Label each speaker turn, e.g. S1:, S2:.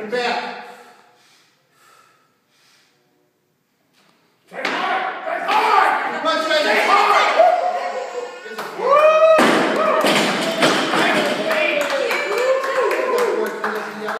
S1: and back.
S2: Take hard! Take hard! Take hard!